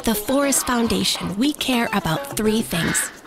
At the Forest Foundation, we care about three things.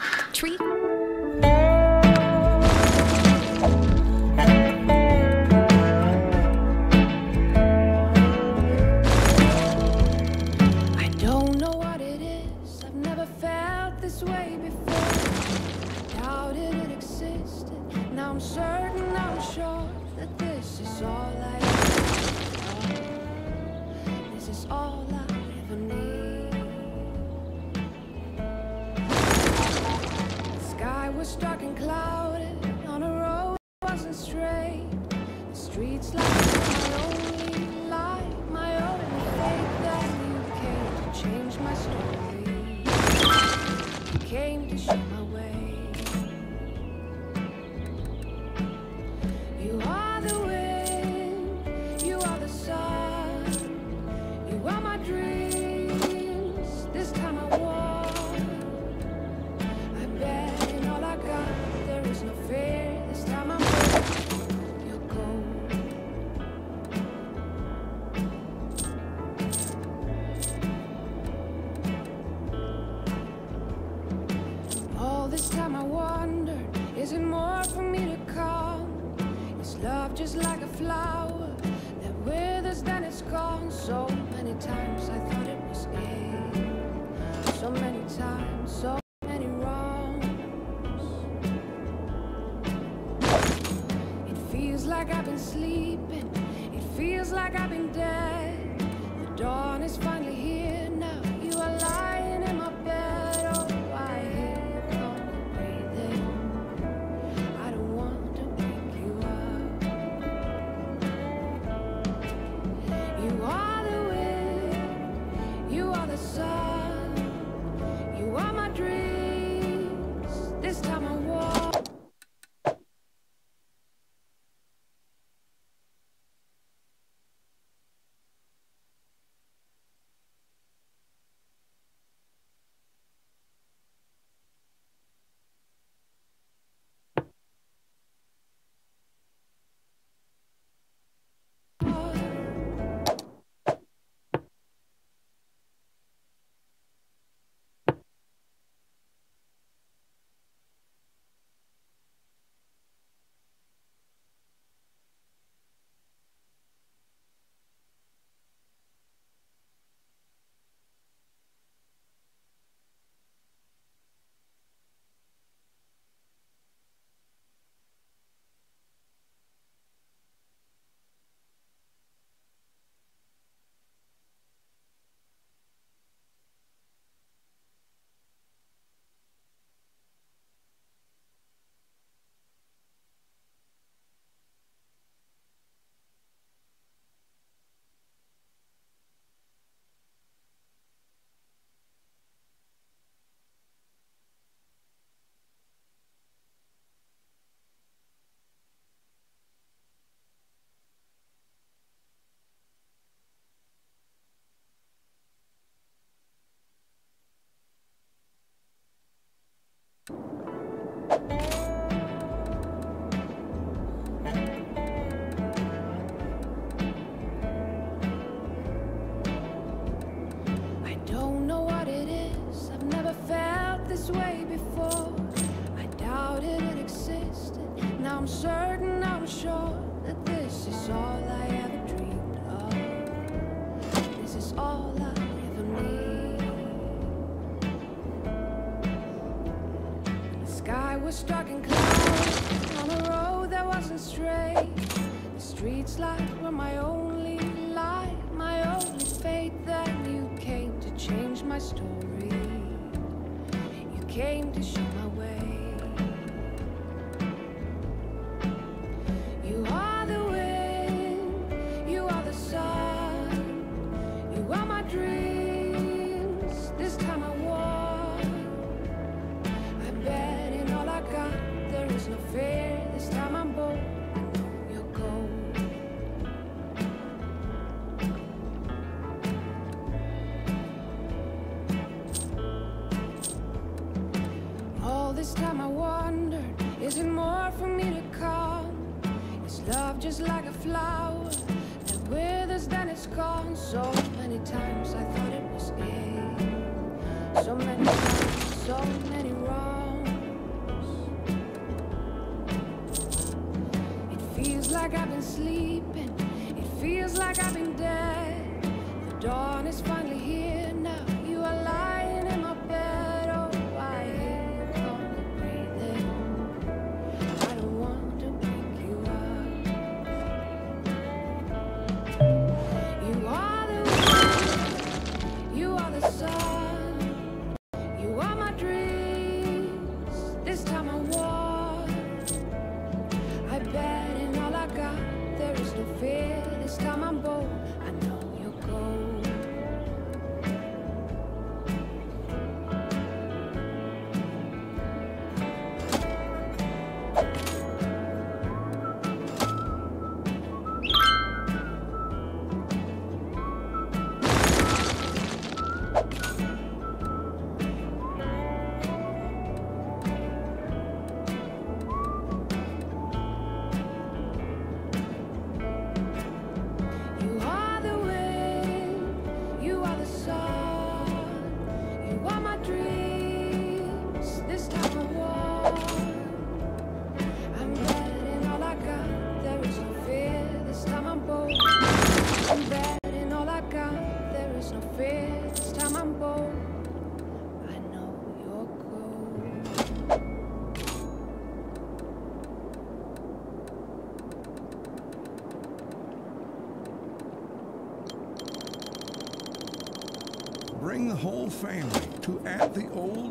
The Old